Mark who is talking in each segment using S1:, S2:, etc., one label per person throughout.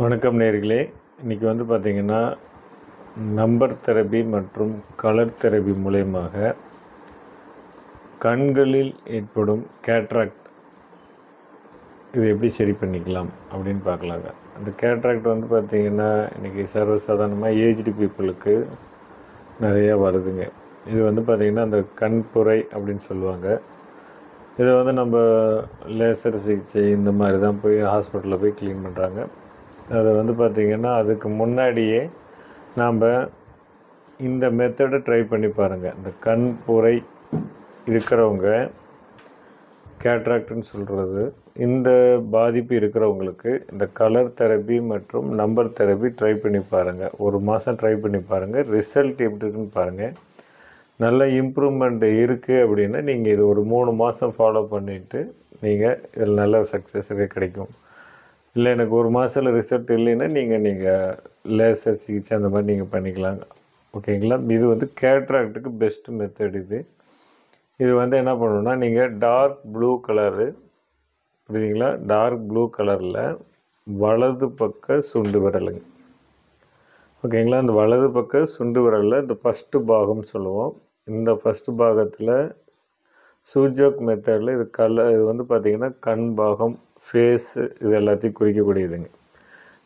S1: வணக்கம் நேர்களே. இன்றைக்கி வந்து பார்த்திங்கன்னா நம்பர் தெரபி மற்றும் கலர் தெரபி மூலயமாக கண்களில் ஏற்படும் கேட்ராக்ட் இது எப்படி சரி பண்ணிக்கலாம் அப்படின்னு பார்க்கலாங்க. அந்த கேட்ராக்ட் வந்து பார்த்திங்கன்னா இன்றைக்கி சர்வசாதாரணமாக ஏஜ்டு பீப்புளுக்கு நிறையா வருதுங்க. இது வந்து பார்த்திங்கன்னா அந்த கண்புரை அப்படின்னு சொல்லுவாங்க. இதை வந்து நம்ம லேசர் சிகிச்சை இந்த மாதிரி தான் போய் ஹாஸ்பிட்டலில் போய் க்ளீன் பண்ணுறாங்க அதை வந்து பார்த்திங்கன்னா அதுக்கு முன்னாடியே நாம் இந்த மெத்தடை ட்ரை பண்ணி பாருங்கள் இந்த கண் புரை இருக்கிறவங்க கேட்ராக்ட்னு சொல்கிறது இந்த பாதிப்பு இருக்கிறவங்களுக்கு இந்த கலர் தெரப்பி மற்றும் நம்பர் தெரப்பி ட்ரை பண்ணி பாருங்கள் ஒரு மாதம் ட்ரை பண்ணி பாருங்கள் ரிசல்ட் எப்படி இருக்குன்னு பாருங்கள் நல்ல இம்ப்ரூவ்மெண்ட் இருக்குது அப்படின்னா நீங்கள் இது ஒரு மூணு மாதம் ஃபாலோ பண்ணிவிட்டு நீங்கள் இதில் நல்ல சக்ஸஸ் கிடைக்கும். இல்லை எனக்கு ஒரு மாதத்தில் ரிசல்ட் இல்லைன்னா நீங்கள் நீங்கள் லேசர் சிகிச்சை அந்த மாதிரி நீங்கள் பண்ணிக்கலாம். ஓகேங்களா இது வந்து கேட்ராக்டுக்கு பெஸ்ட் மெத்தட் இது. இது வந்து என்ன பண்ணணும்னா நீங்கள் டார்க் ப்ளூ கலரு புரியுதுங்களா? டார்க் ப்ளூ கலரில் வலது பக்க சுண்டு விரலுங்க. ஓகேங்களா அந்த வலது பக்க சுண்டு விரலில் இந்த ஃபஸ்ட்டு பாகம் சொல்லுவோம். இந்த ஃபஸ்ட்டு பாகத்தில் சூஜோக் மெத்தடில் இது கல இது வந்து பார்த்திங்கன்னா கண் பாகம் ஃபேஸு இது எல்லாத்தையும் குறிக்கக்கூடியதுங்க.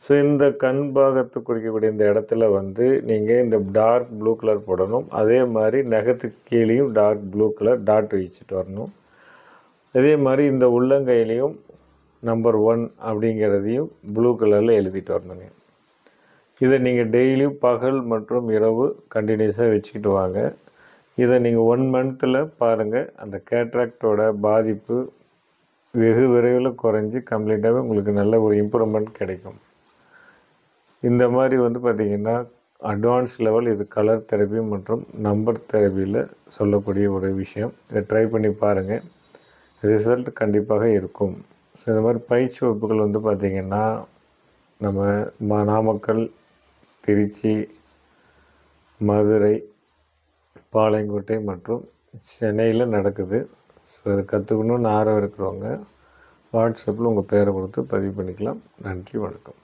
S1: ஸோ இந்த கண் பாகத்தை குறிக்கக்கூடிய இந்த இடத்துல வந்து நீங்கள் இந்த டார்க் ப்ளூ கலர் போடணும். அதே மாதிரி நகத்துக்கு கீழேயும் டார்க் ப்ளூ கலர் டாட் வச்சுட்டு வரணும். அதே மாதிரி இந்த உள்ளங்கையிலையும் நம்பர் ஒன் அப்படிங்கிறதையும் ப்ளூ கலரில் எழுதிட்டு வரணுங்க. இதை நீங்கள் டெய்லியும் பகல் மற்றும் இரவு கண்டினியூஸாக வச்சுக்கிட்டு வாங்க. இதை நீங்கள் ஒன் மந்த்தில் பாருங்கள் அந்த கேட்ராக்டோட பாதிப்பு வெகு விரைவில் குறைஞ்சி கம்ப்ளீட்டாகவே உங்களுக்கு நல்ல ஒரு இம்ப்ரூவ்மெண்ட் கிடைக்கும். இந்த மாதிரி வந்து பார்த்திங்கன்னா அட்வான்ஸ் லெவல் இது கலர் தெரப்பி மற்றும் நம்பர் தெரப்பியில் சொல்லக்கூடிய ஒரு விஷயம். இதை ட்ரை பண்ணி பாருங்கள் ரிசல்ட் கண்டிப்பாக இருக்கும். ஸோ இந்த மாதிரி பயிற்சி வகுப்புகள் வந்து பார்த்திங்கன்னா நம்ம மா நாமக்கல் திருச்சி மதுரை பாளையங்கோட்டை மற்றும் சென்னையில் நடக்குது. ஸோ இதை கற்றுக்கணுன்னு ஆர்வம் இருக்கிறவங்க வாட்ஸ்அப்பில் உங்கள் பேரை கொடுத்து பதிவு பண்ணிக்கலாம். நன்றி வணக்கம்.